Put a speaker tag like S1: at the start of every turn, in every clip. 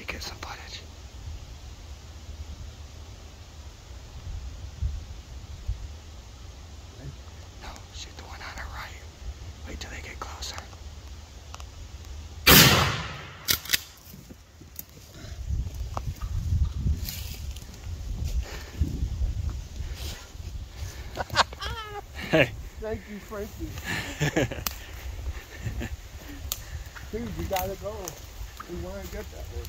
S1: me get some footage. No, shoot the one on her right. Wait till they get closer. hey.
S2: Thank you, Frankie. Dude, you gotta go. Wanna get that one.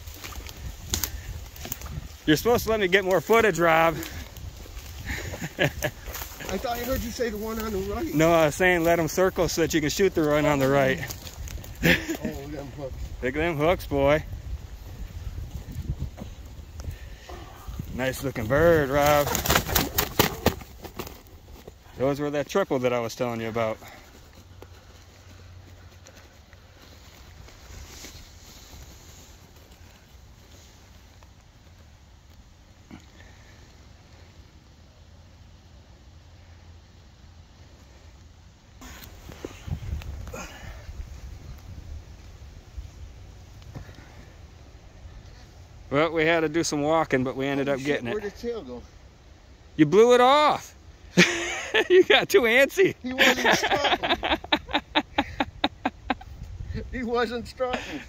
S1: You're supposed to let me get more footage, Rob. I
S2: thought I heard you say the one on the right. No,
S1: I was saying let them circle so that you can shoot the one on the right. Oh,
S2: them hooks.
S1: Look at them hooks, boy. Nice looking bird, Rob. Those were that triple that I was telling you about. Well, we had to do some walking, but we ended Oh, up shit, getting Where'd
S2: it. the tail go?
S1: You blew it off. you got too antsy. He wasn't strutting.
S2: he wasn't strutting.